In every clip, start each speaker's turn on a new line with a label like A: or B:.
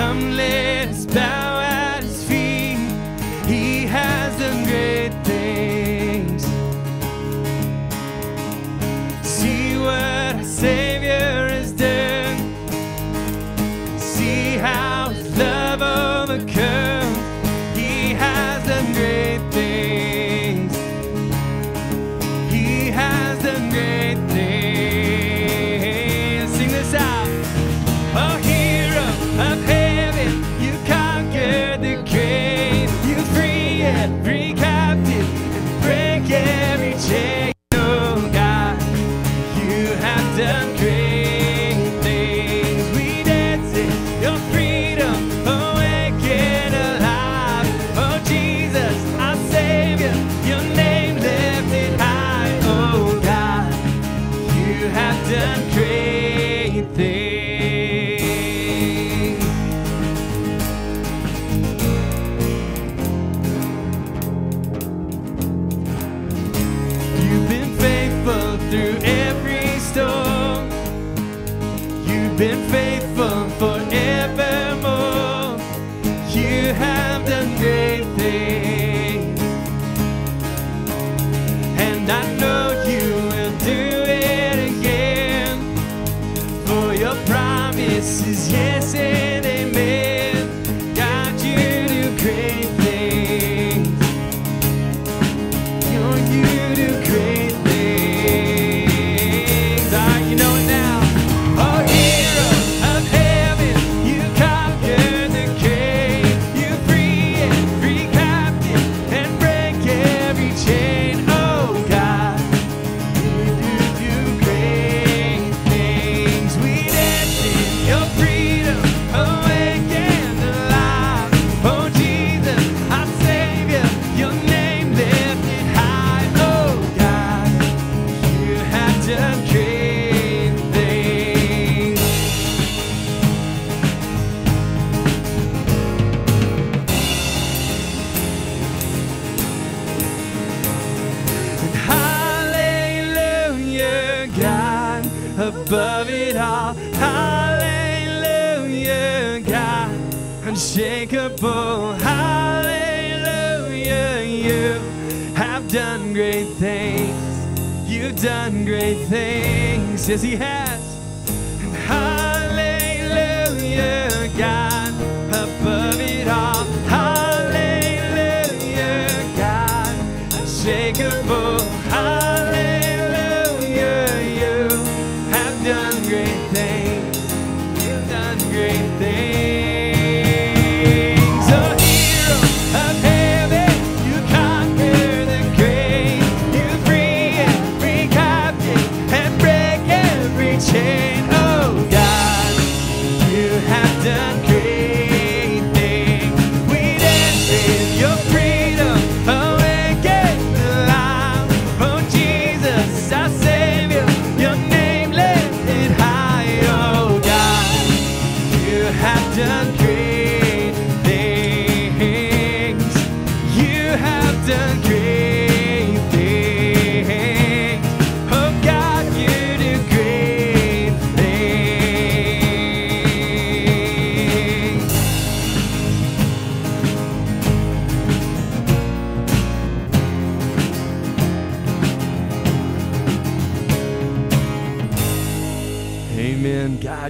A: Come, let us bow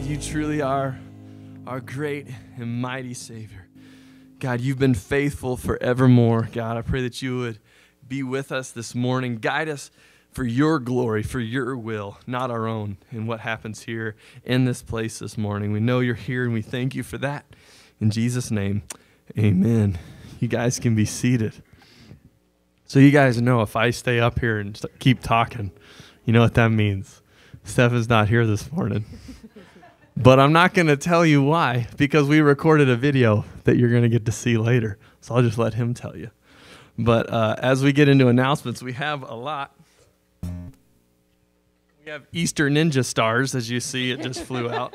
A: God, you truly are our great and mighty Savior. God, you've been faithful forevermore. God, I pray that you would be with us this morning. Guide us for your glory, for your will, not our own, in what happens here in this place this morning. We know you're here and we thank you for that. In Jesus' name, amen. You guys can be seated. So, you guys know if I stay up here and keep talking, you know what that means. Stefan's not here this morning. But I'm not going to tell you why because we recorded a video that you're going to get to see later. So I'll just let him tell you. But uh, as we get into announcements, we have a lot. We have Easter Ninja Stars, as you see, it just flew out.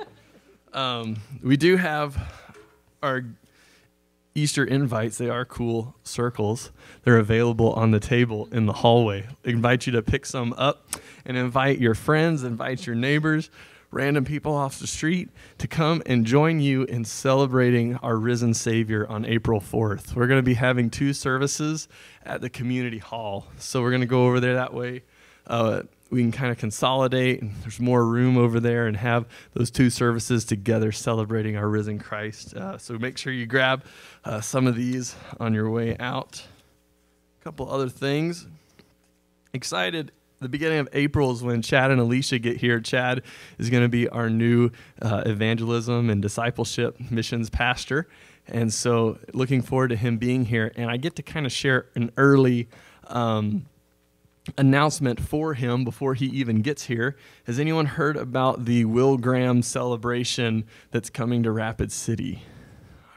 A: Um, we do have our Easter invites. They are cool circles. They're available on the table in the hallway. I invite you to pick some up and invite your friends, invite your neighbors. Random people off the street to come and join you in celebrating our risen Savior on April 4th. We're going to be having two services at the community hall. So we're going to go over there that way. Uh, we can kind of consolidate and there's more room over there and have those two services together celebrating our risen Christ. Uh, so make sure you grab uh, some of these on your way out. A couple other things. Excited the beginning of April is when Chad and Alicia get here. Chad is going to be our new uh, evangelism and discipleship missions pastor. And so, looking forward to him being here. And I get to kind of share an early um, announcement for him before he even gets here. Has anyone heard about the Will Graham celebration that's coming to Rapid City?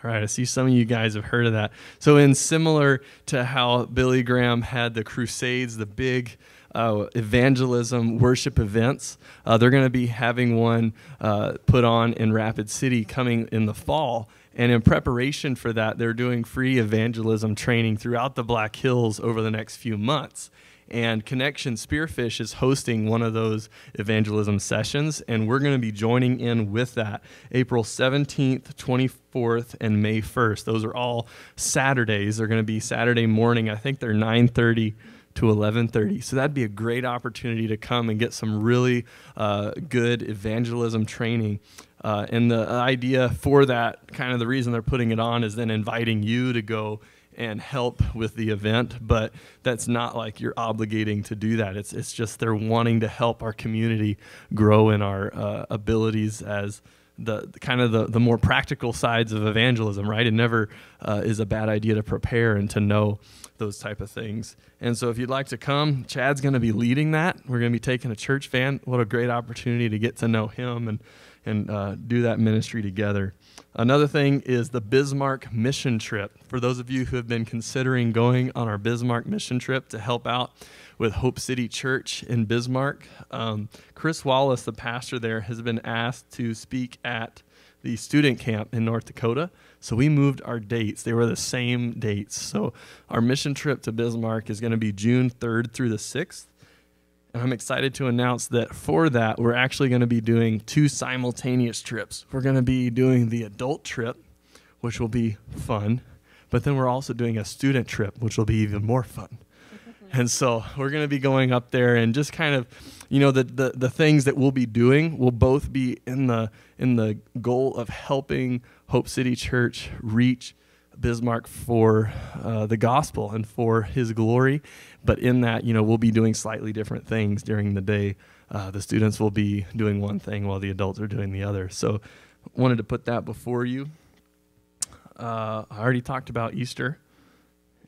A: All right, I see some of you guys have heard of that. So, in similar to how Billy Graham had the Crusades, the big uh, evangelism worship events. Uh, they're going to be having one uh, put on in Rapid City coming in the fall. And in preparation for that, they're doing free evangelism training throughout the Black Hills over the next few months. And Connection Spearfish is hosting one of those evangelism sessions, and we're going to be joining in with that April 17th, 24th, and May 1st. Those are all Saturdays. They're going to be Saturday morning. I think they're 9:30 to 11:30. So that'd be a great opportunity to come and get some really uh, good evangelism training. Uh, and the idea for that, kind of the reason they're putting it on, is then inviting you to go and help with the event. But that's not like you're obligating to do that. It's it's just they're wanting to help our community grow in our uh, abilities as the, the, kind of the, the more practical sides of evangelism, right? It never uh, is a bad idea to prepare and to know those type of things. And so if you'd like to come, Chad's going to be leading that. We're going to be taking a church van. What a great opportunity to get to know him and and uh, do that ministry together. Another thing is the Bismarck mission trip. For those of you who have been considering going on our Bismarck mission trip to help out with Hope City Church in Bismarck, um, Chris Wallace, the pastor there, has been asked to speak at the student camp in North Dakota. So we moved our dates. They were the same dates. So our mission trip to Bismarck is going to be June 3rd through the 6th. And I'm excited to announce that for that, we're actually going to be doing two simultaneous trips. We're going to be doing the adult trip, which will be fun, but then we're also doing a student trip, which will be even more fun. And so we're going to be going up there and just kind of you know the, the the things that we'll be doing will both be in the in the goal of helping hope city church reach bismarck for uh, the gospel and for his glory. But in that you know we'll be doing slightly different things during the day. Uh, the students will be doing one thing while the adults are doing the other. So wanted to put that before you. Uh, i already talked about easter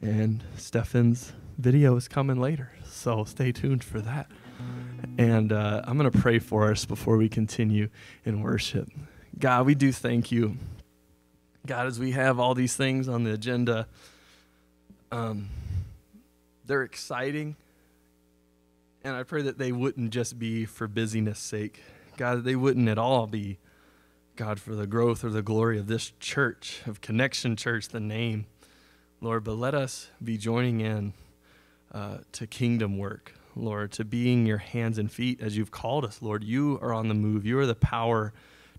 A: and stefan's video is coming later so stay tuned for that and uh, I'm going to pray for us before we continue in worship. God, we do thank you. God, as we have all these things on the agenda, um, they're exciting. And I pray that they wouldn't just be for busyness sake. God, they wouldn't at all be, God, for the growth or the glory of this church, of Connection Church, the name, Lord. But let us be joining in uh, to kingdom work. Lord, to being your hands and feet as you've called us, Lord. You are on the move. You are the power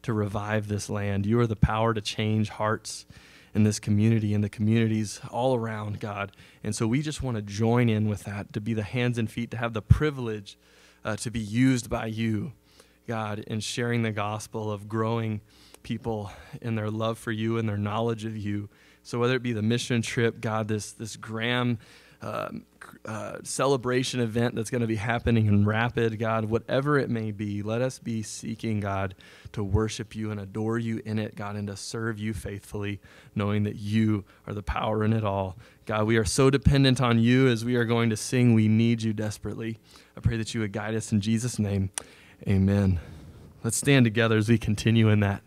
A: to revive this land. You are the power to change hearts in this community and the communities all around, God. And so we just want to join in with that, to be the hands and feet, to have the privilege uh, to be used by you, God, in sharing the gospel of growing people in their love for you and their knowledge of you. So whether it be the mission trip, God, this this Graham um, uh, celebration event that's going to be happening in Rapid, God, whatever it may be, let us be seeking, God, to worship you and adore you in it, God, and to serve you faithfully, knowing that you are the power in it all. God, we are so dependent on you as we are going to sing. We need you desperately. I pray that you would guide us in Jesus' name. Amen. Let's stand together as we continue in that.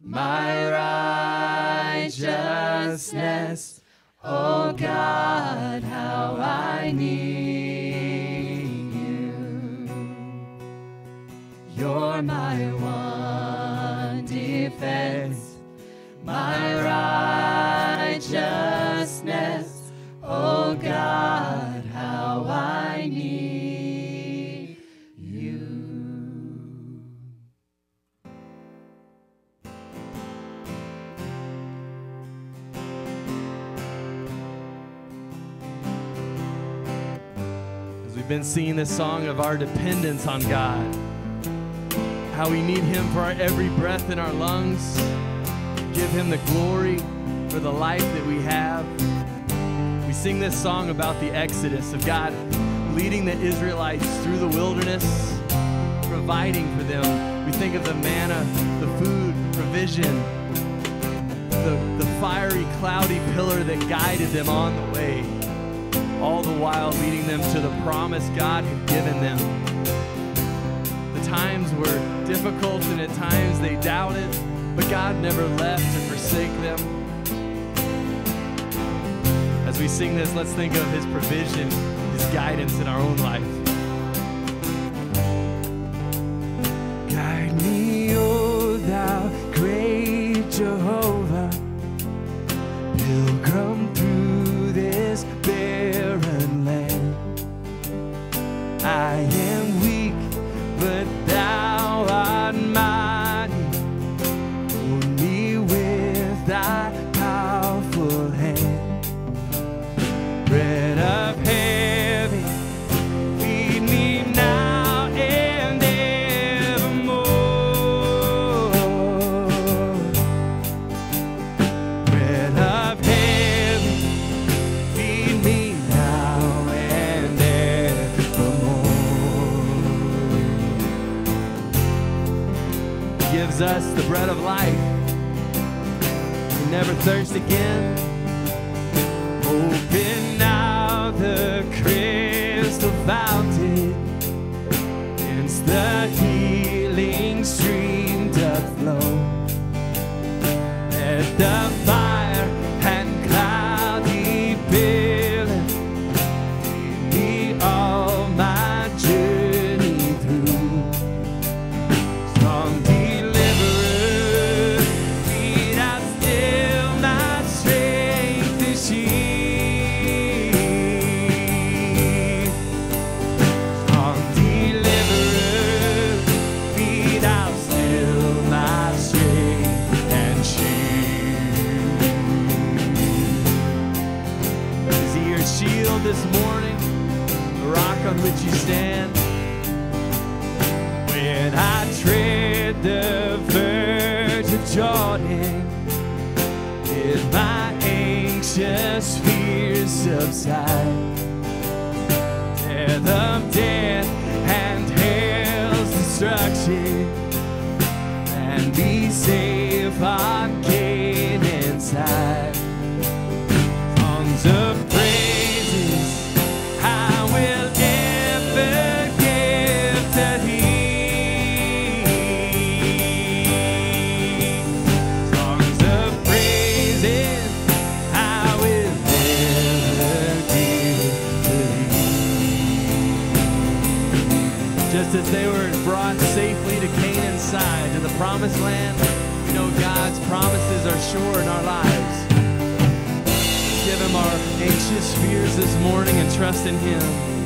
A: My righteousness. Oh God, how I need you. You're my one defense,
B: we've been singing this song of our dependence on God, how we need Him for our every breath in our lungs, give Him the glory for the life that we have. We sing this song about the exodus of God leading the Israelites through the wilderness, providing for them. We think of the manna, the food, provision, the, the fiery, cloudy pillar that guided them on the way all the while leading them to the promise God had given them. The times were difficult and at times they doubted, but God never left to forsake them. As we sing this, let's think of His provision, His guidance in our own life.
A: Bread of
B: life. We never thirst again.
A: Open now the crystal fountain, hence the healing stream doth flow. Let the Just as they were brought safely to Canaan's side, to the promised land, we know God's promises are sure in our lives. Give Him our anxious fears this morning and trust in Him.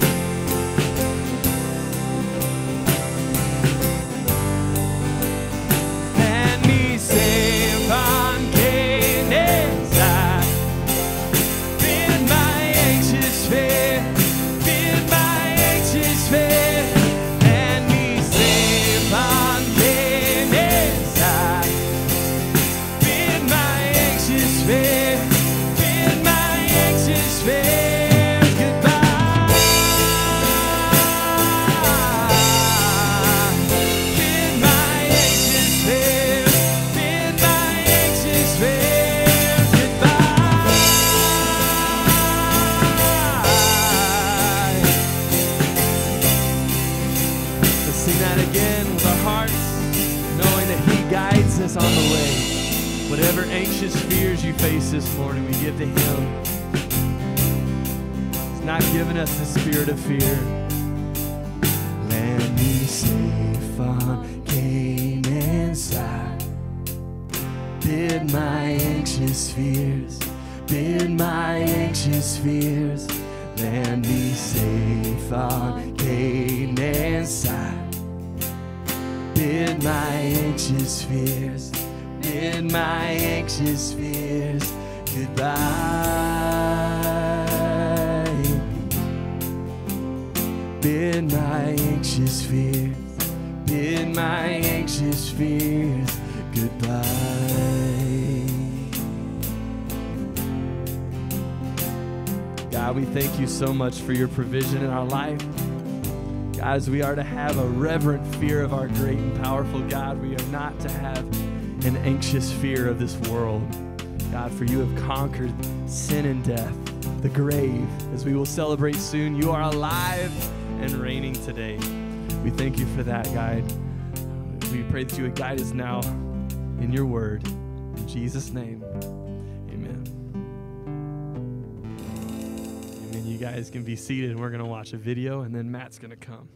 A: Anxious fears you face this morning, we give to Him. He's not giving us the spirit of fear. Land me safe on Canaan's side. Bid my anxious fears, bid my anxious fears. Land me safe on Canaan's side. Bid my anxious fears, my anxious fears goodbye. Bid my anxious fears, bid my anxious fears goodbye. God, we thank you so much for your provision in our life. As we are to have a reverent fear of our great and powerful God, we are not to have an anxious fear of this world. God, for you have conquered sin and death, the grave. As we will celebrate soon, you are alive and reigning today. We thank you for that, God. We pray that you would guide us now in your word. In Jesus' name, amen. Amen. You guys can be seated and we're going to watch a video and then Matt's going to come.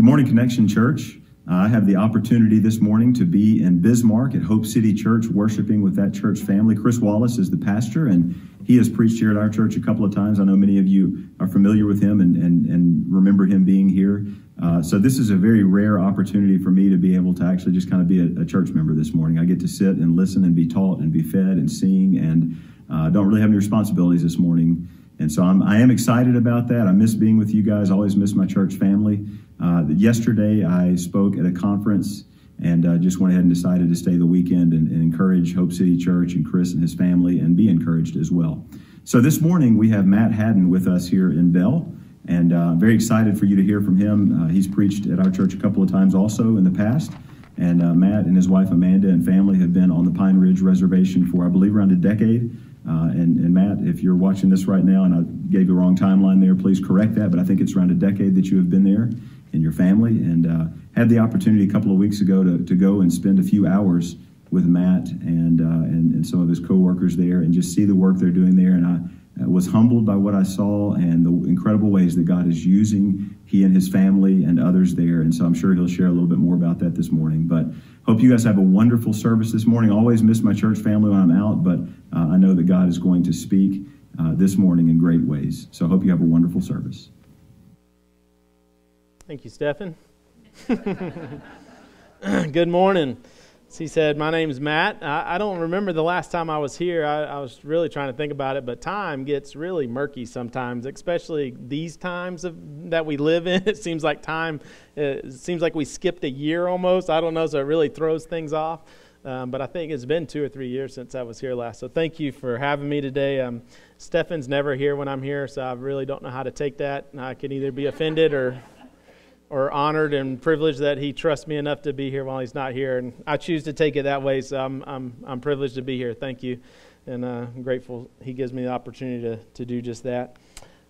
C: Good morning, Connection Church. Uh, I have the opportunity this morning to be in Bismarck at Hope City Church, worshiping with that church family. Chris Wallace is the pastor, and he has preached here at our church a couple of times. I know many of you are familiar with him and, and, and remember him being here. Uh, so, this is a very rare opportunity for me to be able to actually just kind of be a, a church member this morning. I get to sit and listen and be taught and be fed and sing, and uh, don't really have any responsibilities this morning. And so I'm, I am excited about that. I miss being with you guys. I always miss my church family. Uh, yesterday, I spoke at a conference and uh, just went ahead and decided to stay the weekend and, and encourage Hope City Church and Chris and his family and be encouraged as well. So this morning, we have Matt Haddon with us here in Belle. And uh, I'm very excited for you to hear from him. Uh, he's preached at our church a couple of times also in the past. And uh, Matt and his wife Amanda and family have been on the Pine Ridge Reservation for, I believe, around a decade. Uh, and, and Matt, if you're watching this right now and I gave you a wrong timeline there, please correct that. But I think it's around a decade that you have been there and your family. And uh, had the opportunity a couple of weeks ago to, to go and spend a few hours with Matt and, uh, and, and some of his coworkers there and just see the work they're doing there. And I was humbled by what I saw and the incredible ways that God is using he and his family and others there. And so I'm sure he'll share a little bit more about that this morning. But hope you guys have a wonderful service this morning. Always miss my church family when I'm out, but uh, I know that God is going to speak uh, this morning in great ways. So I hope you have a wonderful service.
D: Thank you, Stefan. Good morning. He said, my name's Matt. I, I, don't remember the last time I was here. I, I, was really trying to think about it, but time gets really murky sometimes, especially these times of, that we live in. It seems like time, it seems like we skipped a year almost. I don't know, so it really throws things off. Um, but I think it's been two or three years since I was here last. So thank you for having me today. Um, Stefan's never here when I'm here, so I really don't know how to take that. I can either be offended or or honored and privileged that he trusts me enough to be here while he's not here. And I choose to take it that way, so I'm, I'm, I'm privileged to be here. Thank you. And uh, I'm grateful he gives me the opportunity to, to do just that.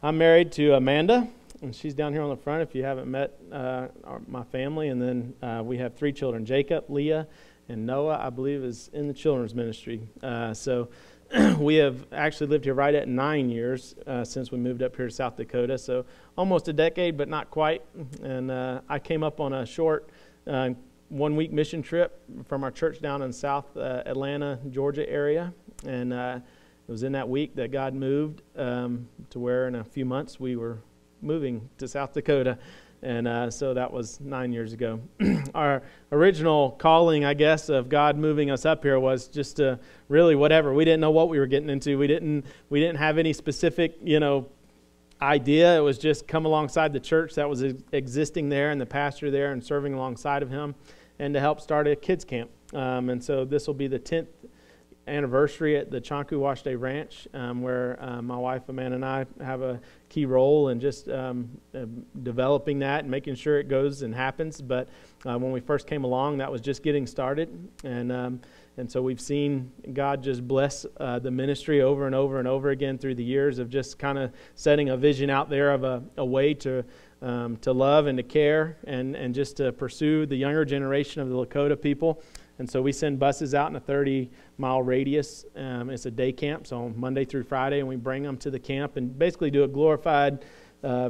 D: I'm married to Amanda, and she's down here on the front if you haven't met uh, our, my family. And then uh, we have three children Jacob, Leah, and Noah, I believe, is in the children's ministry. Uh, so we have actually lived here right at nine years uh, since we moved up here to South Dakota. So almost a decade, but not quite. And uh, I came up on a short uh, one week mission trip from our church down in South uh, Atlanta, Georgia area. And uh, it was in that week that God moved um, to where in a few months we were moving to South Dakota. And uh, so that was nine years ago. Our original calling, I guess, of God moving us up here was just to really whatever. We didn't know what we were getting into. We didn't we didn't have any specific, you know, idea. It was just come alongside the church that was existing there and the pastor there and serving alongside of him, and to help start a kids camp. Um, and so this will be the tenth anniversary at the Chanku Waste Ranch, um, where uh, my wife Amanda and I have a key role in just um, uh, developing that and making sure it goes and happens. But uh, when we first came along, that was just getting started, and um, and so we've seen God just bless uh, the ministry over and over and over again through the years of just kind of setting a vision out there of a, a way to. Um, to love and to care and, and just to pursue the younger generation of the Lakota people. And so we send buses out in a 30 mile radius. Um, it's a day camp, so on Monday through Friday, and we bring them to the camp and basically do a glorified uh,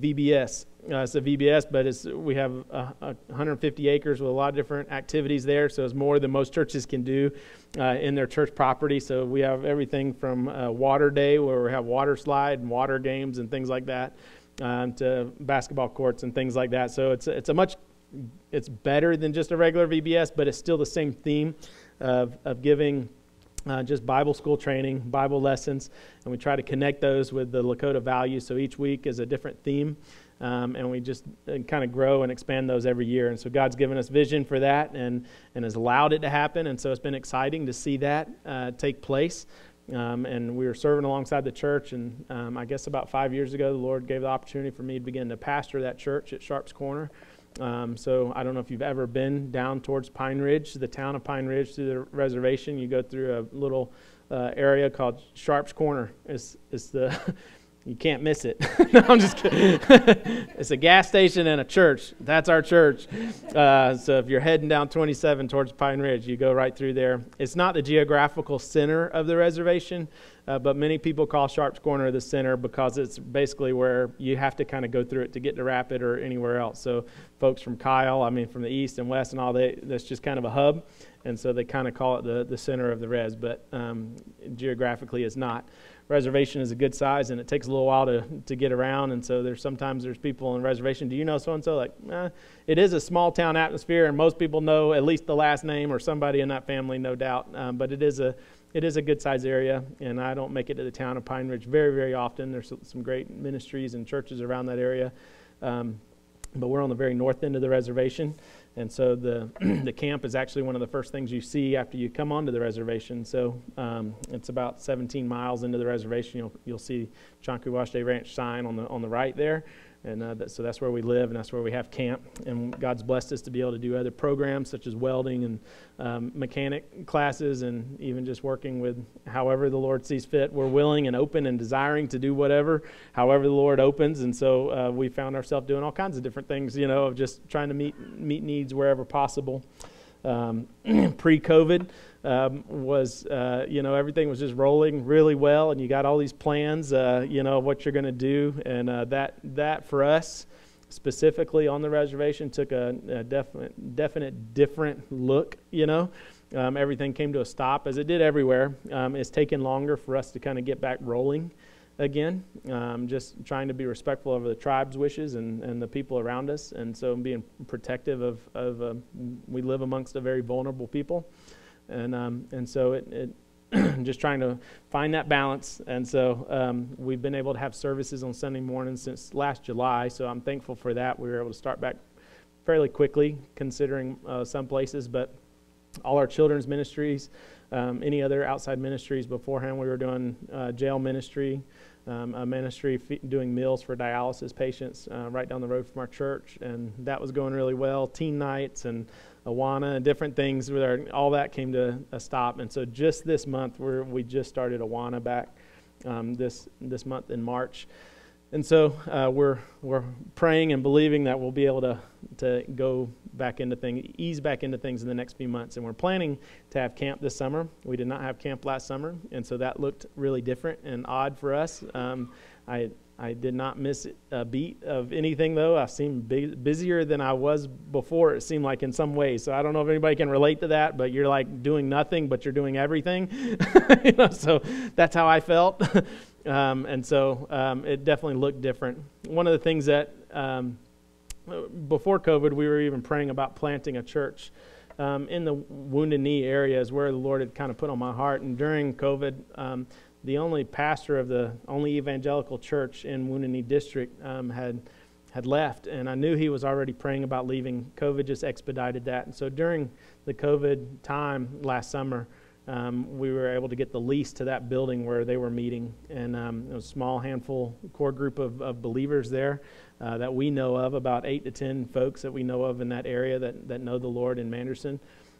D: VBS. Uh, it's a VBS, but it's, we have uh, 150 acres with a lot of different activities there, so it's more than most churches can do uh, in their church property. So we have everything from uh, water day, where we have water slide and water games and things like that, um, to basketball courts and things like that. So it's, it's a much it's better than just a regular VBS, but it's still the same theme of, of giving uh, just Bible school training, Bible lessons, and we try to connect those with the Lakota values. So each week is a different theme, um, and we just uh, kind of grow and expand those every year. And so God's given us vision for that and, and has allowed it to happen. And so it's been exciting to see that uh, take place. Um, and we were serving alongside the church. And um, I guess about five years ago, the Lord gave the opportunity for me to begin to pastor that church at Sharps Corner. Um, so I don't know if you've ever been down towards Pine Ridge, the town of Pine Ridge, through the reservation. You go through a little uh, area called Sharps Corner. It's, it's the you can't miss it. no, I'm just kidding. it's a gas station and a church. That's our church. Uh, so if you're heading down 27 towards Pine Ridge, you go right through there. It's not the geographical center of the reservation, uh, but many people call Sharps Corner the center because it's basically where you have to kind of go through it to get to Rapid or anywhere else. So folks from Kyle, I mean from the east and west and all, that, that's just kind of a hub, and so they kind of call it the, the center of the res, but um, geographically it's not. Reservation is a good size, and it takes a little while to, to get around, and so there's sometimes there's people in reservation. Do you know so and so? Like, eh, it is a small town atmosphere, and most people know at least the last name or somebody in that family, no doubt. Um, but it is a it is a good sized area, and I don't make it to the town of Pine Ridge very, very often. There's some great ministries and churches around that area. Um, but we're on the very north end of the reservation. And so the, the camp is actually one of the first things you see after you come onto the reservation. So um, it's about 17 miles into the reservation. You'll, you'll see Day Ranch sign on the, on the right there. And uh, that, so that's where we live and that's where we have camp. And God's blessed us to be able to do other programs such as welding and um, mechanic classes and even just working with however the Lord sees fit. We're willing and open and desiring to do whatever, however the Lord opens. And so uh, we found ourselves doing all kinds of different things, you know, of just trying to meet, meet needs wherever possible. Um, Pre COVID, um, was, uh, you know, everything was just rolling really well, and you got all these plans, uh, you know, what you're going to do, and uh, that that for us specifically on the reservation took a, a definite definite different look, you know. Um, everything came to a stop as it did everywhere. Um, it's taken longer for us to kind of get back rolling again, um, just trying to be respectful of the tribe's wishes and, and the people around us, and so being protective of, of uh, we live amongst a very vulnerable people and um, and so it, it just trying to find that balance. And so um, we've been able to have services on Sunday mornings since last July. So I'm thankful for that. We were able to start back fairly quickly, considering uh, some places, but all our children's ministries, um, any other outside ministries beforehand, we were doing uh, jail ministry. Um, a ministry doing meals for dialysis patients uh, right down the road from our church, and that was going really well. Teen nights and Awana and different things. Where all that came to a stop, and so just this month we we just started Awana back um, this this month in March, and so uh, we're we're praying and believing that we'll be able to to go back into things, ease back into things in the next few months. And we're planning to have camp this summer. We did not have camp last summer, and so that looked really different and odd for us. Um, I I did not miss a beat of anything though. I seemed busier than I was before. It seemed like in some ways. So I don't know if anybody can relate to that, but you're like doing nothing, but you're doing everything. you know, so that's how I felt. um, and so um, it definitely looked different. One of the things that um, before COVID, we were even praying about planting a church. Um, in the wounded knee area is where the Lord had kind of put on my heart. And during COVID, um, the only pastor of the only evangelical church in Wounded District um, had had left, and I knew he was already praying about leaving. COVID just expedited that, and so during the COVID time last summer, um, we were able to get the lease to that building where they were meeting, and um, it was a small handful, core group of, of believers there uh, that we know of, about eight to ten folks that we know of in that area that, that know the Lord in Manderson.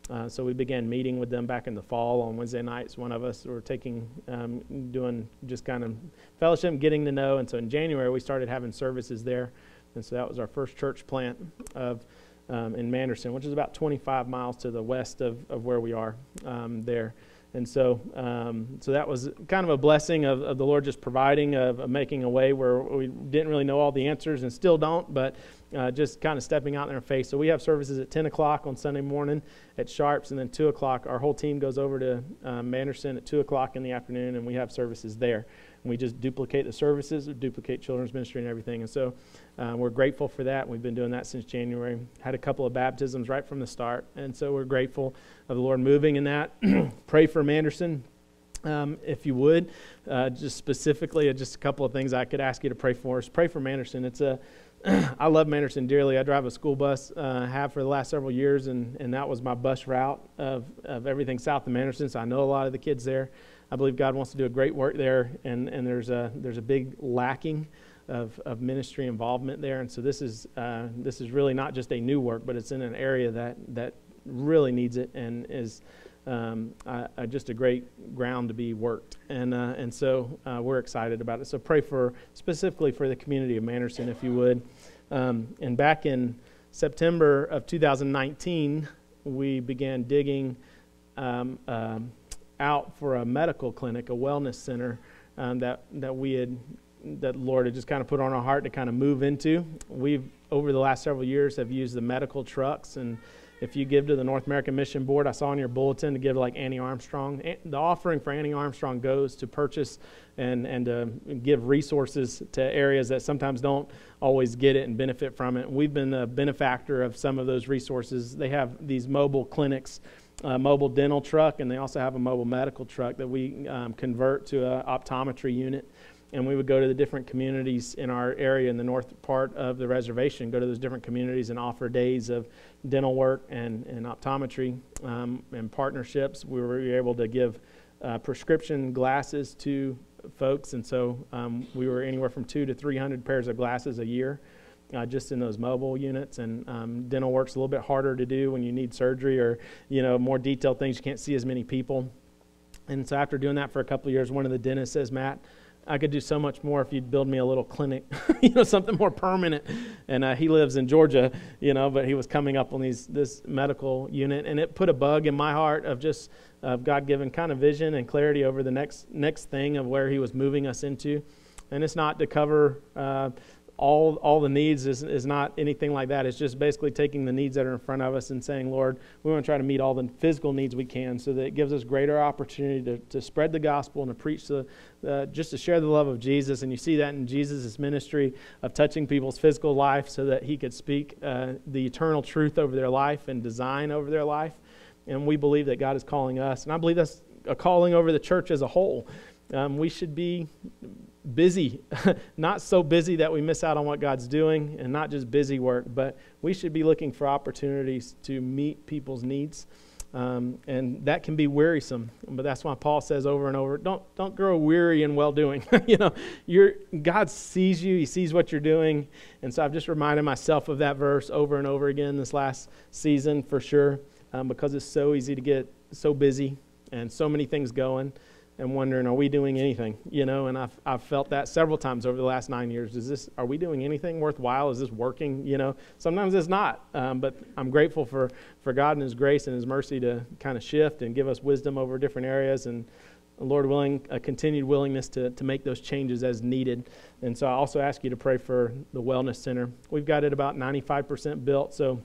D: Uh, so we began meeting with them back in the fall on Wednesday nights. One of us were taking, um, doing just kind of fellowship, getting to know. And so in January, we started having services there. And so that was our first church plant of um, in Manderson, which is about 25 miles to the west of, of where we are um, there. And so, um, so that was kind of a blessing of, of the Lord just providing, of, of, making a way where we didn't really know all the answers and still don't, but uh, just kind of stepping out in their faith. So we have services at 10 o'clock on Sunday morning at Sharps, and then 2 o'clock. Our whole team goes over to um, Manderson at 2 o'clock in the afternoon, and we have services there. And we just duplicate the services, duplicate children's ministry and everything. And so uh, we're grateful for that. We've been doing that since January. Had a couple of baptisms right from the start, and so we're grateful of the Lord moving in that. Pray for Manderson. Um, if you would, uh, just specifically, uh, just a couple of things I could ask you to pray for us. Pray for Manderson. It's a I love Manderson dearly. I drive a school bus, uh, have for the last several years, and, and that was my bus route of, of everything south of Manderson. So I know a lot of the kids there. I believe God wants to do a great work there, and, and there's a there's a big lacking of, of ministry involvement there. And so this is uh, this is really not just a new work, but it's in an area that that really needs it and is um, just a great ground to be worked. And, uh, and so uh, we're excited about it. So pray for specifically for the community of Manderson, if you would. Um, and back in September of 2019, we began digging um, um, out for a medical clinic, a wellness center um, that, that we had that Lord had just kind of put on our heart to kind of move into. We've over the last several years have used the medical trucks and if you give to the North American Mission Board, I saw in your bulletin to give like Annie Armstrong. The offering for Annie Armstrong goes to purchase and, and give resources to areas that sometimes don't always get it and benefit from it. We've been a benefactor of some of those resources. They have these mobile clinics. A mobile dental truck, and they also have a mobile medical truck that we um, convert to an optometry unit and we would go to the different communities in our area in the north part of the reservation, go to those different communities and offer days of dental work and, and optometry um, and partnerships. We were able to give uh, prescription glasses to folks, and so um, we were anywhere from two to 300 pairs of glasses a year. Uh, just in those mobile units and um, dental work's a little bit harder to do when you need surgery or you know more detailed things you can't see as many people and so after doing that for a couple of years one of the dentists says matt I could do so much more if you'd build me a little clinic, you know, something more permanent. And uh, he lives in Georgia, you know, but he was coming up on these this medical unit, and it put a bug in my heart of just of God given kind of vision and clarity over the next next thing of where He was moving us into. And it's not to cover. Uh, all all the needs is, is not anything like that. It's just basically taking the needs that are in front of us and saying, Lord, we want to try to meet all the physical needs we can so that it gives us greater opportunity to, to spread the gospel and to preach the, just to share the love of Jesus. And you see that in Jesus' ministry of touching people's physical life so that he could speak uh, the eternal truth over their life and design over their life. And we believe that God is calling us. And I believe that's a calling over the church as a whole. Um, we should be busy, not so busy that we miss out on what God's doing, and not just busy work, but we should be looking for opportunities to meet people's needs. Um, and that can be wearisome, but that's why Paul says over and over, don't don't grow weary in well doing. you know, you God sees you, He sees what you're doing, and so I've just reminded myself of that verse over and over again this last season for sure, um, because it's so easy to get so busy and so many things going and wondering, are we doing anything? You know, and I've, I've felt that several times over the last nine years. Is this, are we doing anything worthwhile? Is this working? You know, sometimes it's not. Um, but I'm grateful for, for God and His grace and His mercy to kind of shift and give us wisdom over different areas and, Lord willing, a continued willingness to, to make those changes as needed. And so I also ask you to pray for the Wellness Center. We've got it about 95% built. So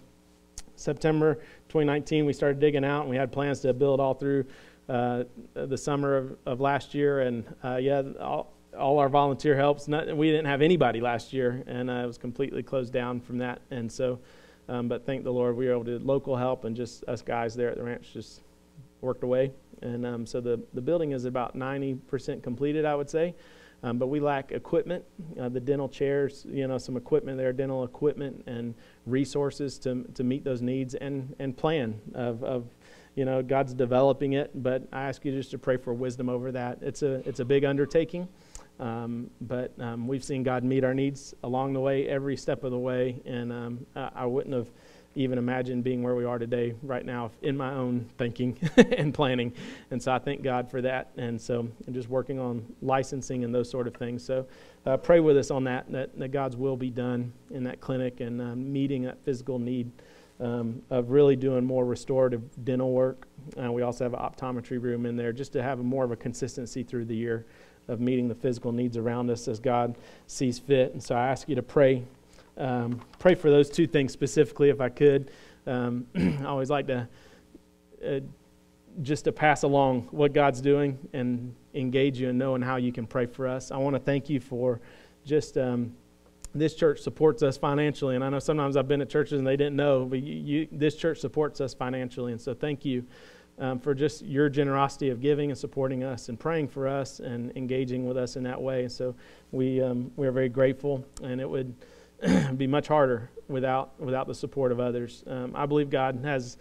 D: September 2019, we started digging out, and we had plans to build all through the summer of, of, last year. And uh, yeah, all, all, our volunteer helps. Not, we didn't have anybody last year, and uh, it was completely closed down from that. And so, um, but thank the Lord, we were able to local help, and just us guys there at the ranch just worked away. And um, so the, the building is about 90% completed, I would say. Um, but we lack equipment, uh, the dental chairs, you know, some equipment there, dental equipment and resources to, to meet those needs and, and plan of, of, you know, God's developing it. But I ask you just to pray for wisdom over that. It's a, it's a big undertaking. Um, but um, we've seen God meet our needs along the way, every step of the way, and um, I, I, wouldn't have even imagined being where we are today right now in my own thinking and planning. And so I thank God for that. And so I'm just working on licensing and those sort of things. So uh, pray with us on that, that, that, God's will be done in that clinic and uh, meeting that physical need um, of really doing more restorative dental work. Uh, we also have an optometry room in there just to have more of a consistency through the year of meeting the physical needs around us as God sees fit. And so I ask you to pray um, pray for those two things specifically if I could. Um, I always like to uh, just to pass along what God's doing and engage you in knowing how you can pray for us. I want to thank you for just um, this church supports us financially, and I know sometimes I've been at churches and they didn't know, but you, you, this church supports us financially, and so thank you. Um, for just your generosity of giving and supporting us and praying for us and engaging with us in that way. And so we, um, we are very grateful, and it would be much harder without without the support of others. Um, I believe God has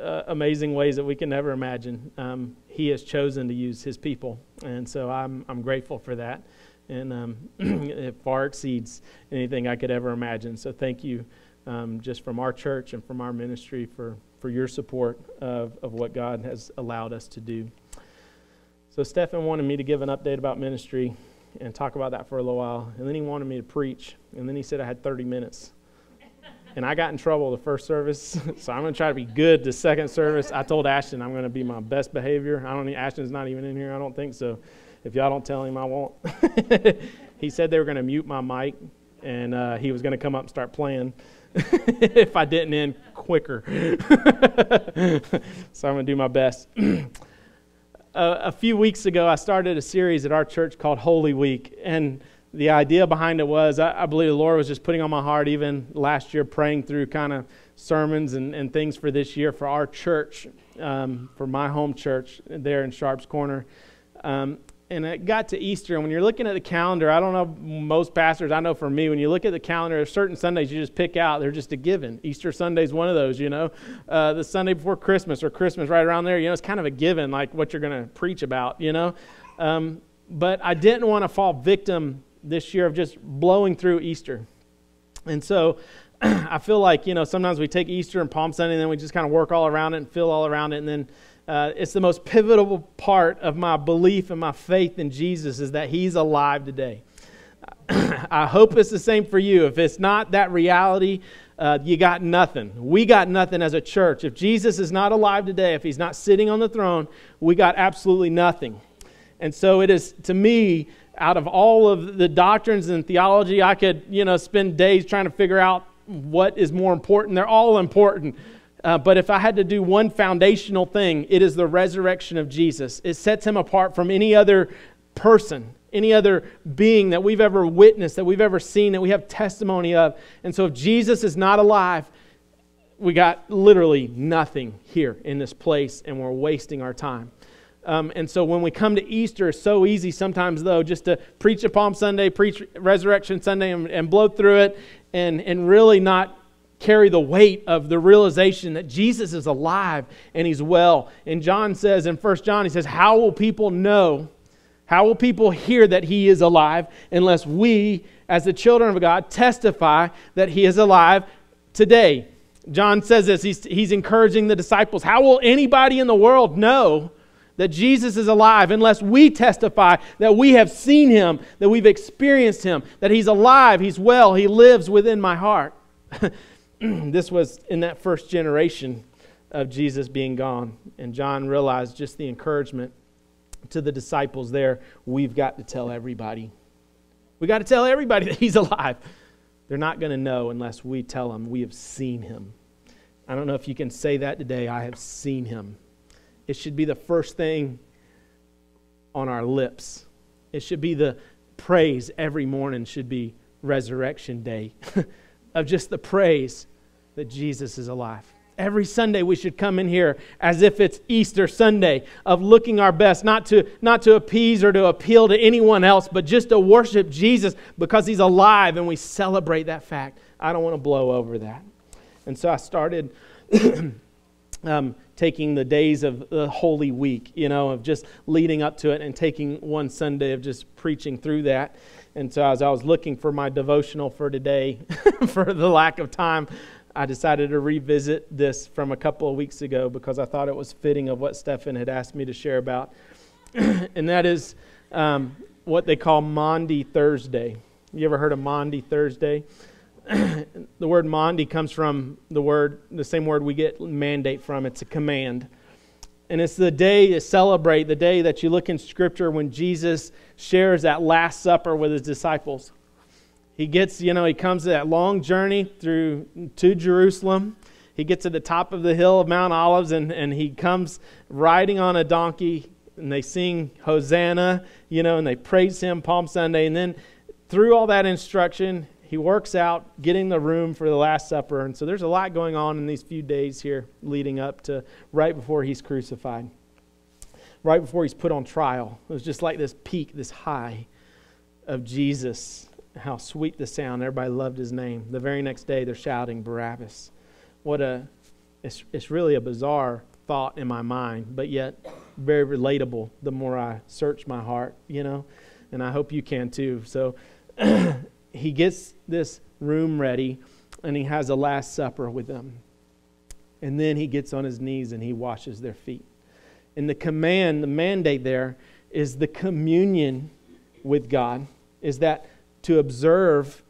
D: uh, amazing ways that we can never imagine. Um, he has chosen to use His people, and so I'm I'm grateful for that, and um, it far exceeds anything I could ever imagine. So thank you, um, just from our church and from our ministry for for your support of of what God has allowed us to do. So Stefan wanted me to give an update about ministry and talk about that for a little while. And then he wanted me to preach. And then he said I had 30 minutes. And I got in trouble the first service, so I'm going to try to be good the second service. I told Ashton I'm going to be my best behavior. I don't Ashton's not even in here, I don't think so. If y'all don't tell him, I won't. he said they were going to mute my mic, and uh, he was going to come up and start playing if I didn't end quicker. so I'm going to do my best a, few weeks ago, I started a series at our church called Holy Week. And the idea behind it was I, I, believe the Lord was just putting on my heart, even last year, praying through kind of sermons and, and things for this year for our church, um, for my home church there in Sharps Corner. Um, and it got to Easter, and when you're looking at the calendar, I don't know most pastors, I know for me, when you look at the calendar, there's certain Sundays you just pick out, they're just a given. Easter Sunday's one of those, you know. Uh, the Sunday before Christmas or Christmas right around there, you know, it's kind of a given, like what you're going to preach about, you know. Um, but I didn't want to fall victim this year of just blowing through Easter. And so I feel like, you know, sometimes we take Easter and Palm Sunday and then we just kind of work all around it and feel all around it, and then uh, it's the most pivotal part of my belief and my faith in Jesus is that He's alive today. I hope it's the same for you. If it's not that reality, uh, you got nothing. We got nothing as a church. If Jesus is not alive today, if He's not sitting on the throne, we got absolutely nothing. And so it is, to me, out of all of the doctrines and theology, I could, you know, spend days trying to figure out what is more important. They're all important. Uh, but if I had to do one foundational thing, it is the resurrection of Jesus. It sets him apart from any other person, any other being that we've ever witnessed, that we've ever seen, that we have testimony of. And so if Jesus is not alive, we got literally nothing here in this place, and we're wasting our time. Um, and so when we come to Easter, it's so easy sometimes, though, just to preach a Palm Sunday, preach Resurrection Sunday, and, and blow through it and, and really not carry the weight of the realization that Jesus is alive and he's well. And John says in 1 John, he says, How will people know? How will people hear that he is alive unless we, as the children of God, testify that he is alive today? John says this, he's, he's encouraging the disciples. How will anybody in the world know that Jesus is alive unless we testify that we have seen him, that we've experienced him, that he's alive, he's well, he lives within my heart. this was in that first generation of Jesus being gone. And John realized just the encouragement to the disciples there we've got to tell everybody. We got to tell everybody that he's alive. They're not going to know unless we tell them we have seen him. I don't know if you can say that today. I have seen him. It should be the first thing on our lips. It should be the praise every morning, should be resurrection day of just the praise that Jesus is alive. Every Sunday we should come in here as if it's Easter Sunday of looking our best, not to, not to appease or to appeal to anyone else, but just to worship Jesus because he's alive and we celebrate that fact. I don't want to blow over that. And so I started um, taking the days of the Holy Week, you know, of just leading up to it and taking one Sunday of just preaching through that. And so as I was looking for my devotional for today, for the lack of time, I decided to revisit this from a couple of weeks ago because I thought it was fitting of what Stefan had asked me to share about. and that is um, what they call Maundy Thursday. You ever heard of Maundy Thursday? the word Maundy comes from the word, the same word we get mandate from. It's a command. And it's the day to celebrate, the day that you look in Scripture when Jesus shares that Last Supper with his disciples he gets, you know, he comes to that long journey through to Jerusalem. He gets to the top of the hill of Mount Olives and, and he comes riding on a donkey and they sing Hosanna, you know, and they praise him Palm Sunday. And then through all that instruction, he works out getting the room for the Last Supper. And so there's a lot going on in these few days here leading up to right before he's crucified, right before he's put on trial. It was just like this peak, this high of Jesus how sweet the sound. Everybody loved his name. The very next day, they're shouting Barabbas. What a, it's, it's really a bizarre thought in my mind, but yet very relatable the more I search my heart, you know, and I hope you can too. So he gets this room ready and he has a Last Supper with them. And then he gets on his knees and he washes their feet. And the command, the mandate there is the communion with God, is that to observe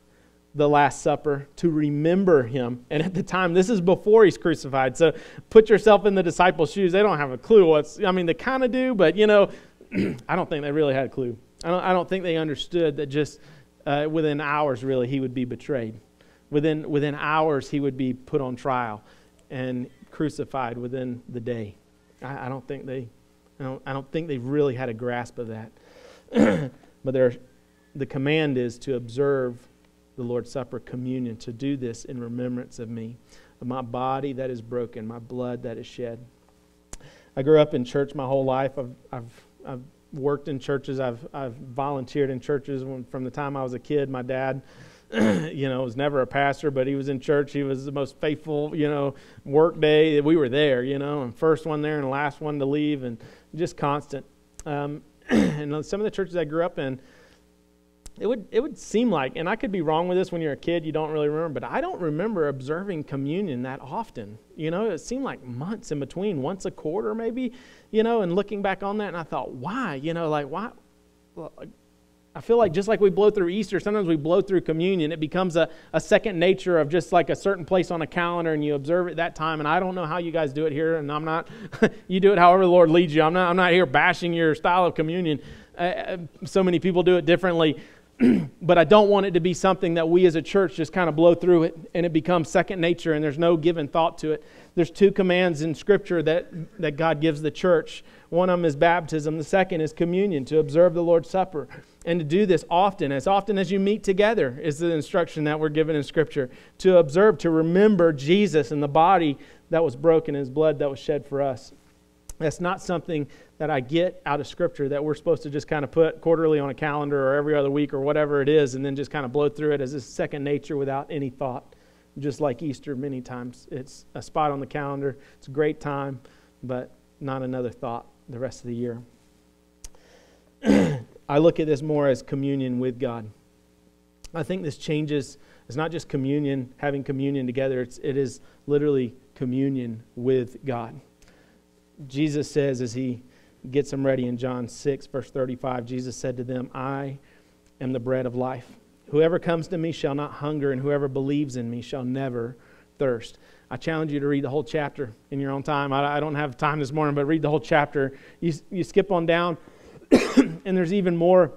D: the Last Supper, to remember him. And at the time, this is before he's crucified. So put yourself in the disciples' shoes. They don't have a clue what's, I mean, they kind of do, but you know, I don't think they really had a clue. I don't, I don't think they understood that just uh, within hours, really, he would be betrayed. Within, within hours, he would be put on trial and crucified within the day. I, I don't think they, I don't, I don't think they really had a grasp of that. but the command is to observe the Lord's Supper communion, to do this in remembrance of me, of my body that is broken, my blood that is shed. I grew up in church my whole life. I've, I've, I've worked in churches. I've, I've volunteered in churches when, from the time I was a kid. My dad, you know, was never a pastor, but he was in church. He was the most faithful, you know, work day. We were there, you know, and first one there and last one to leave, and just constant. Um, and some of the churches I grew up in, it would, it would seem like, and I could be wrong with this when you're a kid, you don't really remember, but I don't remember observing communion that often. You know, it seemed like months in between, once a quarter maybe, you know, and looking back on that, and I thought, why? You know, like, why? Well, I feel like just like we blow through Easter, sometimes we blow through communion. It becomes a, a second nature of just like a certain place on a calendar and you observe it that time. And I don't know how you guys do it here, and I'm not, you do it however the Lord leads you. I'm not, I'm not here bashing your style of communion. Uh, uh so many people do it differently. but I don't want it to be something that we as a church just kind of blow through it and it becomes second nature and there's no given thought to it. There's two commands in Scripture that, that God gives the church. One of them is baptism, the second is communion, to observe the Lord's Supper. And to do this often, as often as you meet together, is the instruction that we're given in Scripture. To observe, to remember Jesus and the body that was broken, his blood that was shed for us. That's not something that I get out of Scripture that we're supposed to just kind of put quarterly on a calendar or every other week or whatever it is, and then just kind of blow through it as a second nature without any thought. Just like Easter, many times it's a spot on the calendar. It's a great time, but not another thought the rest of the year. I look at this more as communion with God. I think this changes. It's not just communion, having communion together. It's, it is literally communion with God. Jesus says as he gets them ready in John 6, verse 35, Jesus said to them, I am the bread of life. Whoever comes to me shall not hunger, and whoever believes in me shall never thirst. I challenge you to read the whole chapter in your own time. I, I don't have time this morning, but read the whole chapter. You, you skip on down, and there's even more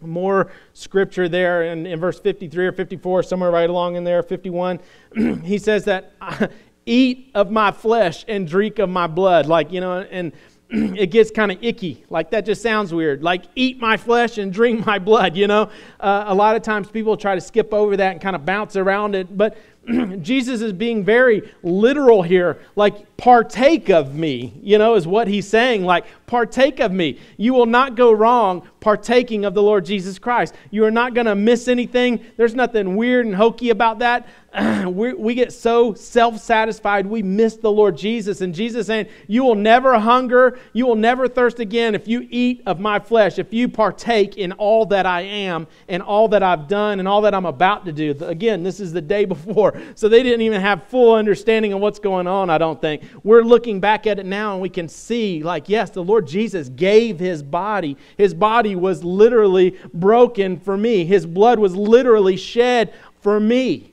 D: more scripture there in, in verse 53 or 54, somewhere right along in there, 51. he says that, eat of my flesh and drink of my blood. Like, you know, and it gets kind of icky. Like, that just sounds weird. Like, eat my flesh and drink my blood, you know? Uh, a lot of times people try to skip over that and kind of bounce around it. But Jesus is being very literal here. Like, partake of me, you know, is what he's saying. Like, partake of me. You will not go wrong partaking of the Lord Jesus Christ. You are not going to miss anything. There's nothing weird and hokey about that. we, we get so self satisfied, we miss the Lord Jesus. And Jesus saying, You will never hunger, you will never thirst again if you eat of my flesh, if you partake in all that I am and all that I've done and all that I'm about to do. Again, this is the day before. So they didn't even have full understanding of what's going on, I don't think. We're looking back at it now and we can see, like, yes, the Lord Jesus gave his body. His body was literally broken for me, his blood was literally shed for me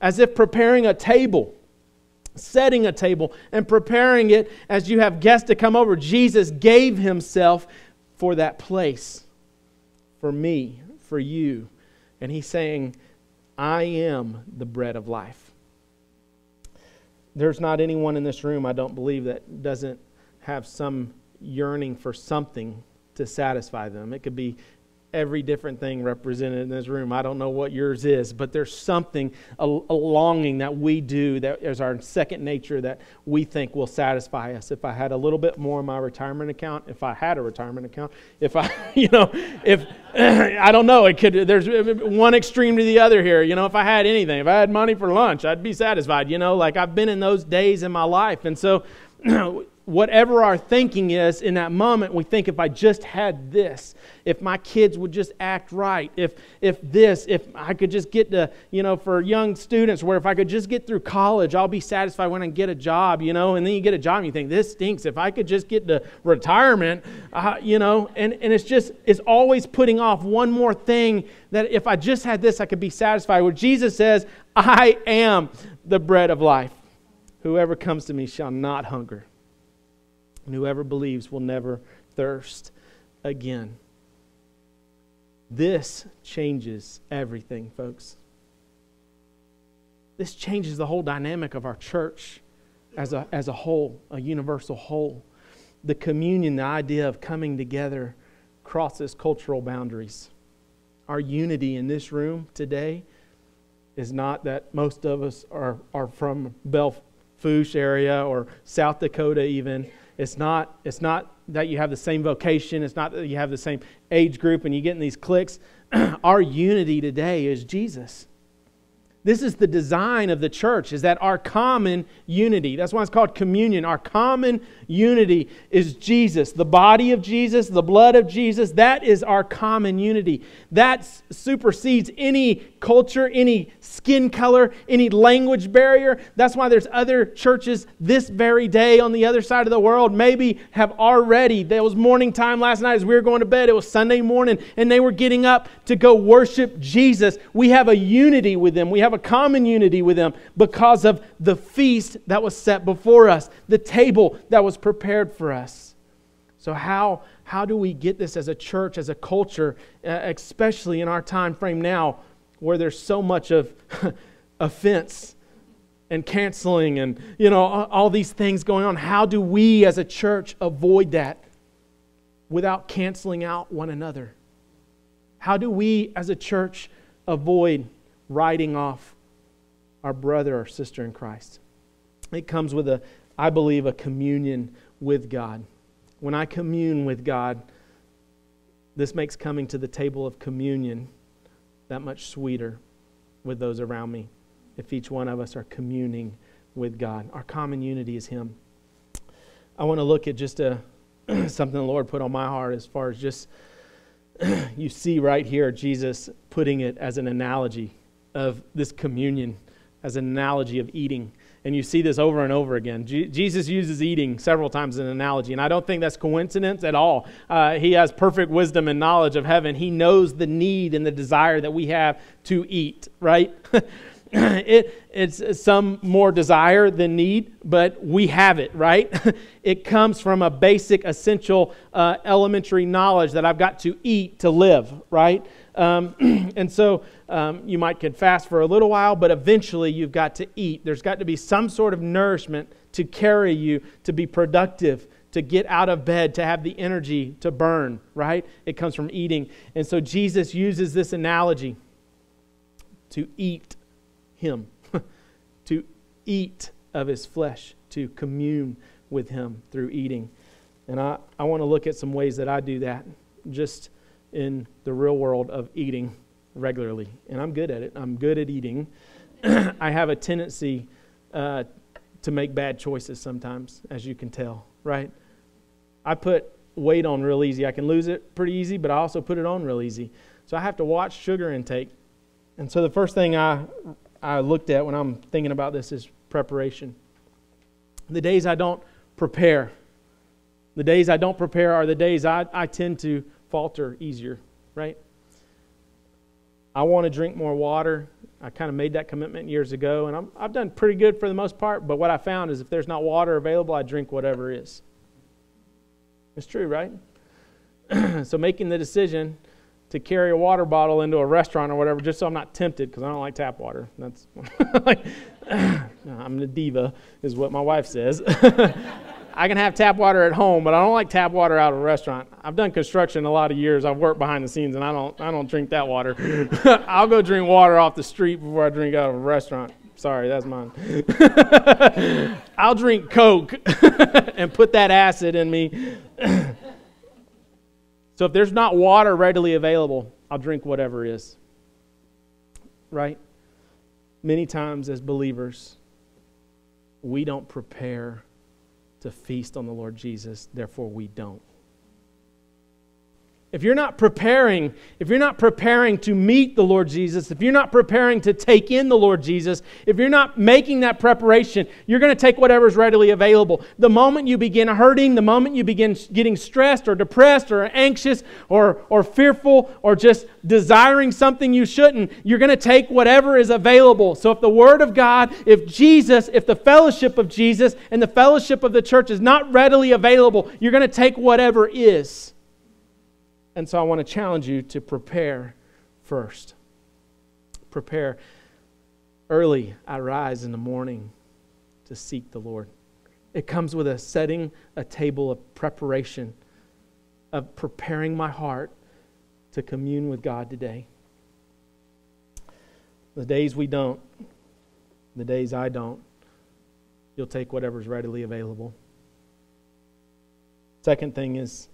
D: as if preparing a table, setting a table, and preparing it as you have guests to come over. Jesus gave himself for that place, for me, for you. And he's saying, I am the bread of life. There's not anyone in this room, I don't believe, that doesn't have some yearning for something to satisfy them. It could be every different thing represented in this room. I don't know what yours is, but there's something, a, a, longing that we do that is our second nature that we think will satisfy us. If I had a little bit more in my retirement account, if I had a retirement account, if I, you know, if, I don't know, it could, there's one extreme to the other here. You know, if I had anything, if I had money for lunch, I'd be satisfied. You know, like I've been in those days in my life. And so, whatever our thinking is in that moment, we think if I just had this, if my kids would just act right, if if this, if I could just get to, you know, for young students, where if I could just get through college, I'll be satisfied when I get a job, you know, and then you get a job and you think, this stinks. If I could just get to retirement, uh, you know, and, and it's just, it's always putting off one more thing that if I just had this, I could be satisfied. Where Jesus says, I am the bread of life. Whoever comes to me shall not hunger and whoever believes will never thirst again. This changes everything, folks. This changes the whole dynamic of our church as a, as a whole, a universal whole. The communion, the idea of coming together, crosses cultural boundaries. Our unity in this room today is not that most of us are, are from Belle Fourche area or South Dakota, even. It's not, it's not that you have the same vocation. It's not that you have the same age group and you get in these cliques. Our unity today is Jesus. This is the design of the church, is that our common unity, that's why it's called communion. Our common unity is Jesus, the body of Jesus, the blood of Jesus. That is our common unity. That supersedes any culture, any skin color, any language barrier. That's why there's other churches this very day on the other side of the world maybe have already. There was morning time last night as we were going to bed. It was Sunday morning, and they were getting up to go worship Jesus. We have a unity with them. We have a common unity with them because of the feast that was set before us, the table that was prepared for us. So, how, how do we get this as a church, as a culture, uh, especially in our time frame now where there's so much of offense and canceling and you know all these things going on how do we as a church avoid that without canceling out one another how do we as a church avoid writing off our brother or sister in Christ. It comes with a, I believe, a communion with God. When I commune with God, this makes coming to the table of communion that much sweeter with those around me if each one of us are communing with God. Our common unity is Him. I want to look at just a, something the Lord put on my heart as far as just you see right here Jesus putting it as an analogy of this communion as an analogy of eating. And you see this over and over again. Je- Jesus uses eating several times in an analogy, and I don't think that's coincidence at all. Uh, he has perfect wisdom and knowledge of heaven. He knows the need and the desire that we have to eat, right? it, it's some more desire than need, but we have it, right? it comes from a basic, essential, uh, elementary knowledge that I've got to eat to live, right? Um, and so um, you might can fast for a little while, but eventually you've got to eat. There's got to be some sort of nourishment to carry you to be productive, to get out of bed, to have the energy to burn, right? It comes from eating. And so Jesus uses this analogy to eat Him, to eat of His flesh, to commune with Him through eating. And I, I want to look at some ways that I do that just in the real world of eating regularly. And I'm good at it. I'm good at eating. I have a tendency uh, to make bad choices sometimes, as you can tell, right? I put weight on real easy. I can lose it pretty easy, but I also put it on real easy. So I have to watch sugar intake. And so the first thing I, I looked at when I'm thinking about this is preparation. The days I don't prepare, the days I don't prepare are the days I, I tend to falter easier, right? I want to drink more water. I kind of made that commitment years ago, and i have done pretty good for the most part. But what I found is if there's not water available, I drink whatever is. It's true, right? so making the decision to carry a water bottle into a restaurant or whatever, just so I'm not tempted, because I don't like tap water. That's like I'm the diva, is what my wife says. I can have tap water at home, but I don't like tap water out of a restaurant. I've done construction a lot of years. I've worked behind the scenes, and I don't I don't drink that water. I'll go drink water off the street before I drink out of a restaurant. Sorry, that's mine. I'll drink Coke and put that acid in me. so if there's not water readily available, I'll drink whatever is. Right? Many times as believers, we don't prepare to feast on the Lord Jesus, therefore we don't. If you're not preparing, if you're not preparing to meet the Lord Jesus, if you're not preparing to take in the Lord Jesus, if you're not making that preparation, you're going to take whatever's readily available. The moment you begin hurting, the moment you begin getting stressed or depressed or anxious or, or fearful or just desiring something you shouldn't, you're going to take whatever is available. So if the Word of God, if Jesus, if the fellowship of Jesus and the fellowship of the church is not readily available, you're going to take whatever is. And so I want to challenge you to prepare first. Prepare. Early, I rise in the morning to seek the Lord. It comes with a setting a table of preparation, of preparing my heart to commune with God today. The days we don't, the days I don't, you'll take whatever's readily available. Second thing is,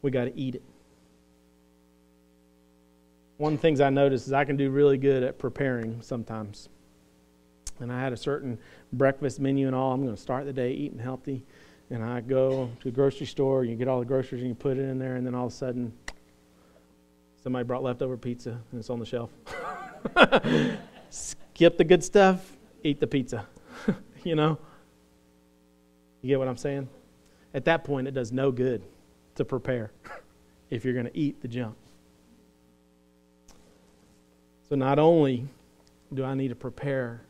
D: we got to eat it one of the things I noticed is I can do really good at preparing sometimes. And I had a certain breakfast menu and all. I'm going to start the day eating healthy. And I go to the grocery store, and you get all the groceries and you put it in there, and then all of a sudden, somebody brought leftover pizza and it's on the shelf. Skip the good stuff, eat the pizza. you know? You get what I'm saying? At that point, it does no good to prepare if you're going to eat the junk. So not only do I need to prepare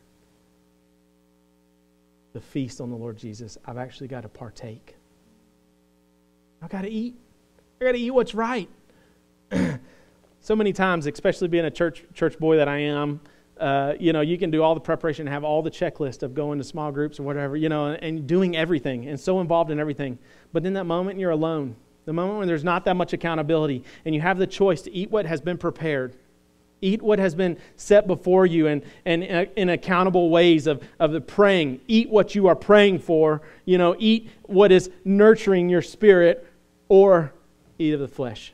D: the feast on the Lord Jesus, I've actually got to partake. I've got to eat. I've got to eat what's right. so many times, especially being a church church boy that I am, uh, you know, you can do all the preparation, have all the checklist of going to small groups or whatever, you know, and doing everything and so involved in everything. But then that moment you're alone, the moment when there's not that much accountability, and you have the choice to eat what has been prepared Eat what has been set before you and, and uh, in accountable ways of, of the praying. Eat what you are praying for. You know, eat what is nurturing your spirit or eat of the flesh.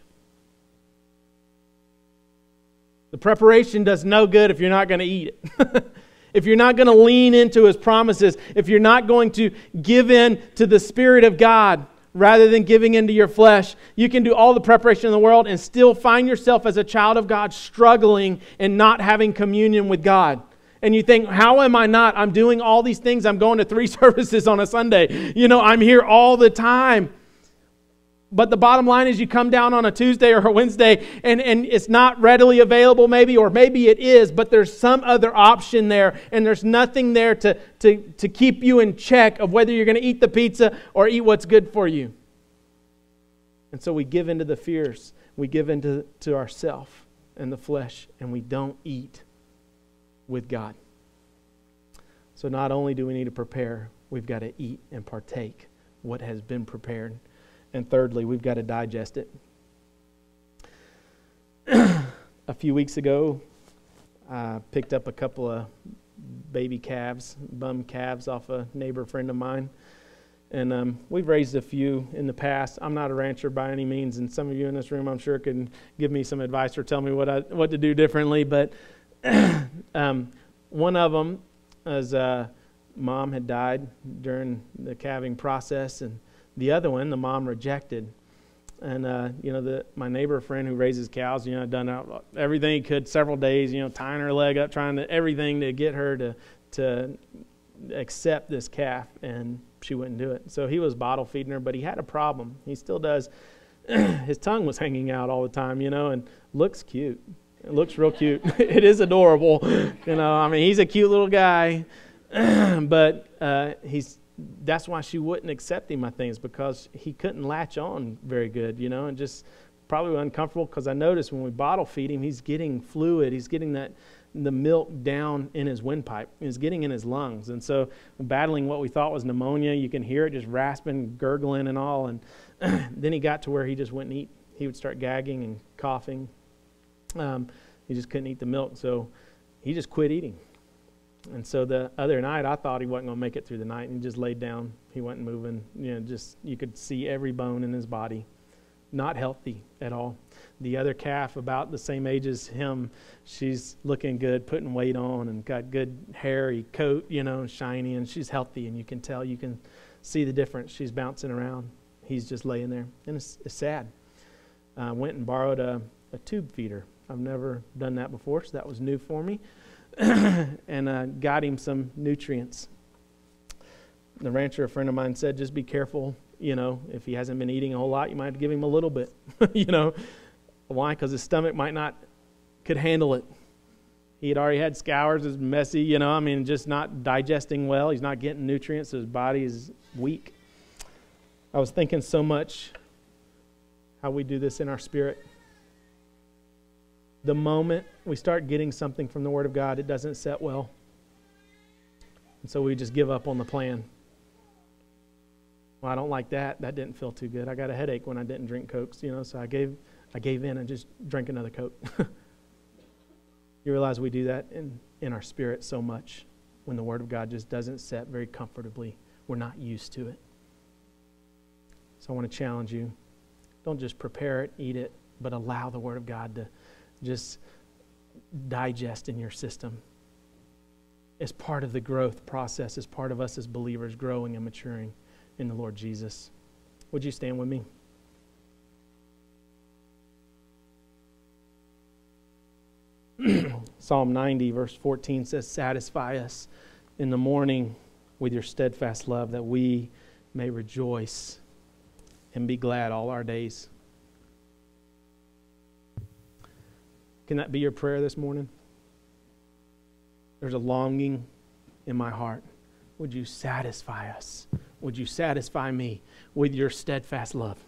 D: The preparation does no good if you're not going to eat it. if you're not going to lean into his promises, if you're not going to give in to the Spirit of God, rather than giving into your flesh. You can do all the preparation in the world and still find yourself as a child of God struggling and not having communion with God. and you think, how am I not? I'm doing all these things. I'm going to three services on a Sunday. You know, I'm here all the time. But the bottom line is you come down on a Tuesday or a Wednesday and, and it's not readily available, maybe, or maybe it is, but there's some other option there, and there's nothing there to, to, to keep you in check of whether you're going to eat the pizza or eat what's good for you. And so we give into the fears, we give into to ourself and the flesh, and we don't eat with God. So not only do we need to prepare, we've got to eat and partake what has been prepared. And thirdly, we've got to digest it. a few weeks ago, I picked up a couple of baby calves, bum calves off a neighbor friend of mine. And um, we've raised a few in the past. I'm not a rancher by any means, and some of you in this room, I'm sure, can give me some advice or tell me what I, what to do differently. But um, one of them, as uh, mom had died during the calving process, and the other one, the mom rejected. And uh, you know, the, my neighbor friend who raises cows, you know, done everything he could, several days, you know, tying her leg up, trying to everything to get her to to accept this calf, and she wouldn't do it. So he was bottle feeding her, but he had a problem. He still does. His tongue was hanging out all the time, you know, and looks cute. It looks real cute. it is adorable, you know. I mean, he's a cute little guy, but uh, he's that's why she wouldn't accept him, I think, is because he couldn't latch on very good, you know, and just probably uncomfortable because I noticed when we bottle feed him, he's getting fluid, he's getting that the milk down in his windpipe, he's getting in his lungs, and so battling what we thought was pneumonia, you can hear it just rasping, gurgling, and all, and then he got to where he just wouldn't eat. He would start gagging and coughing. Um, he just couldn't eat the milk, so he just quit eating. And so the other night, I thought he wasn't going to make it through the night, and he just laid down. He wasn't moving. You know, just you could see every bone in his body, not healthy at all. The other calf, about the same age as him, she's looking good, putting weight on, and got good hairy coat, you know, shiny, and she's healthy, and you can tell, you can see the difference. She's bouncing around. He's just laying there, and it's, it's sad. I went and borrowed a, a tube feeder. I've never done that before, so that was new for me. and uh, got him some nutrients. The rancher, a friend of mine, said, just be careful. You know, if he hasn't been eating a whole lot, you might give him a little bit. you know, why? Because his stomach might not could handle it. He had already had scours, is messy. You know, I mean, just not digesting well. He's not getting nutrients, so his body is weak. I was thinking so much how we do this in our spirit the moment we start getting something from the Word of God, it doesn't set well. And so we just give up on the plan. Well, I don't like that. That didn't feel too good. I got a headache when I didn't drink Cokes, you know, so I gave, I gave in and just drank another Coke. you realize we do that in, in our spirit so much when the Word of God just doesn't set very comfortably. We're not used to it. So I want to challenge you. Don't just prepare it, eat it, but allow the Word of God to just digest in your system. As part of the growth process, as part of us as believers growing and maturing in the Lord Jesus. Would you stand with me? Psalm 90, verse 14 says, Satisfy us in the morning with your steadfast love, that we may rejoice and be glad all our days. Can that be your prayer this morning? There's a longing in my heart. Would you satisfy us? Would you satisfy me with your steadfast love?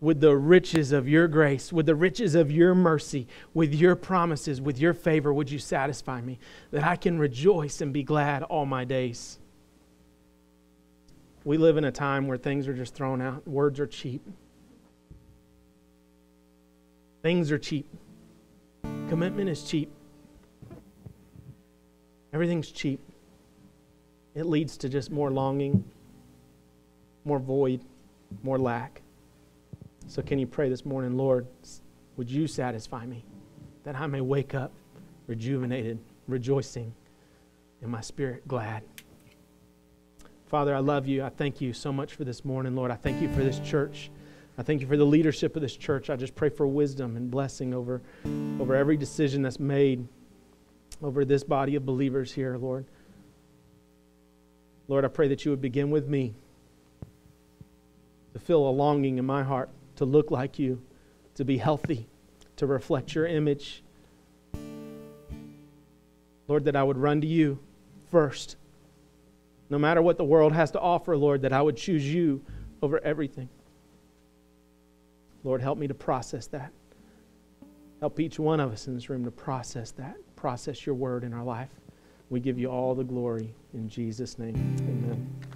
D: With the riches of your grace, with the riches of your mercy, with your promises, with your favor, would you satisfy me that I can rejoice and be glad all my days? We live in a time where things are just thrown out, words are cheap. Things are cheap. Commitment is cheap. Everything's cheap. It leads to just more longing, more void, more lack. So, can you pray this morning, Lord, would you satisfy me that I may wake up rejuvenated, rejoicing, and my spirit glad? Father, I love you. I thank you so much for this morning, Lord. I thank you for this church. I thank you for the leadership of this church. I just pray for wisdom and blessing over, over every decision that's made. over this body of believers here, Lord. Lord, I pray that you would begin with me to feel a longing in my heart to look like you, to be healthy, to reflect your image. Lord, that I would run to you first. No matter what the world has to offer, Lord, that I would choose you over everything. Lord, help me to process that. Help each one of us in this room to process that, process your word in our life. We give you all the glory in Jesus' name. Amen.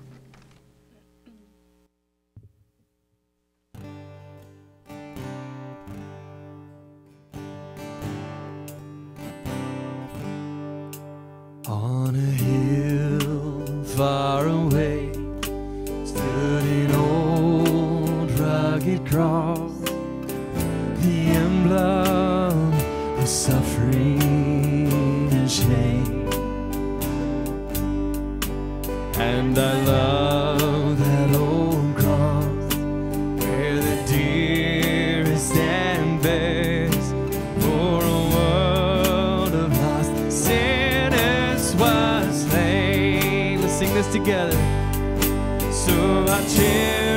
A: Together. So I cherish